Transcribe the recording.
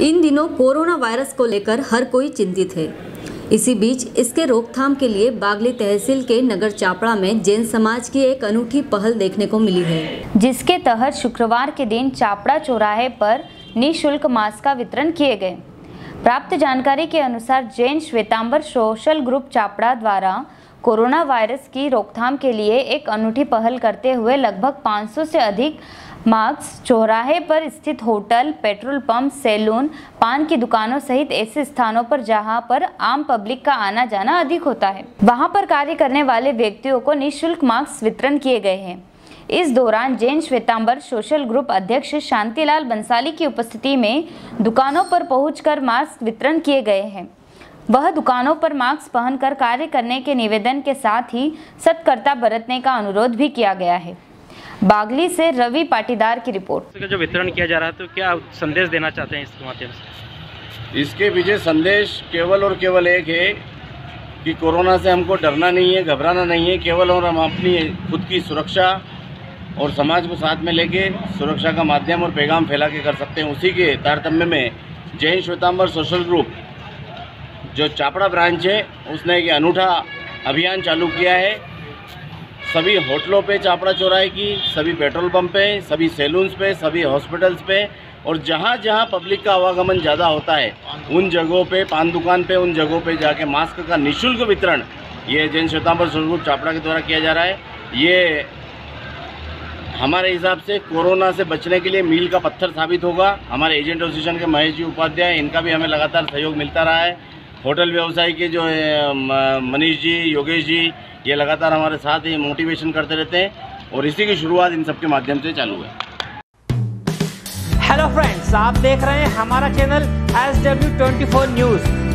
इन दिनों corona virus को लेकर हर कोई चिंतित है। इसी बीच इसके रोकथाम के लिए बागली तहसील के नगर चापड़ा में जैन समाज की एक अनूठी पहल देखने को मिली है। जिसके तहत शुक्रवार के दिन चापड़ा चौराहे पर निशुल्क मास्क का वितरण किए गए। प्राप्त जानकारी के अनुसार जैन श्वेतांबर सोशल ग्रुप चापड़ा द्वारा कोरोना वायरस की रोकथाम के लिए एक अनूठी पहल करते हुए लगभग 500 से अधिक मास्क चौराहे पर स्थित होटल, पेट्रोल पंप, सैलून, पान की दुकानों सहित ऐसे स्थानों पर जहाँ पर आम पब्लिक का आना जाना अधिक होता है। वहाँ पर कार्य करने वाले व्यक्तियों को निःशुल्क मास्क वितरण किए गए हैं। इस दौरान जैन श्वेतांबर सोशल ग्रुप अध्यक्ष शांतिलाल बंसाली की उपस्थिति में दुकानों पर पहुंचकर मास्क वितरण किए गए हैं। वह दुकानों पर मास्क पहनकर कार्य करने के निवेदन के साथ ही सतर्कता बरतने का अनुरोध भी किया गया है। बागली से रवि पाटीदार की रिपोर्ट। जो वितरण किया जा रहा है तो क्या संदेश देना चाहते हैं इसके माध्यम से? इसके पीछे संदेश केवल और केवल एक है कि कोरोना से हमको डरना नहीं है घबराना नहीं है केवल और हम अपनी खुद की सुरक्षा और समाज को साथ में लेके सुरक्षा का माध्यम और पैगाम फैला के कर सकते हैं। उसी के तारतम्य में जैन श्वेतांबर सोशल ग्रुप, जो चापड़ा ब्रांच है, उसने एक अनूठा अभियान चालू किया है। सभी होटलों पे चापड़ा चौराहे की, सभी पेट्रोल पंप पे, सभी सैलून्स पे, सभी हॉस्पिटल्स पे और जहाँ जहाँ पब्लिक का आवागमन ज़्यादा होता है, उन जगहों पे, पान दुकान पे, उन जगहों पे जाके मास्क का निशुल्क वितरण, ये जैन श्वेतांबर स्वरूप चापड़ा के द्वारा किया जा रहा है। ये हमारे हिसाब से कोरोना से बचने के लिए मील का पत्थर साबित होगा। हमारे एजेंट एसोसिएशन के महेश जी उपाध्याय, इनका भी हमें लगातार सहयोग मिलता रहा है। होटल व्यवसाय के जो मनीष जी, योगेश जी, ये लगातार हमारे साथ ही मोटिवेशन करते रहते हैं और इसी की शुरुआत इन सब के माध्यम से चालू है। हेलो फ्रेंड्स आप देख रहे हैं हमारा channel S W twenty four news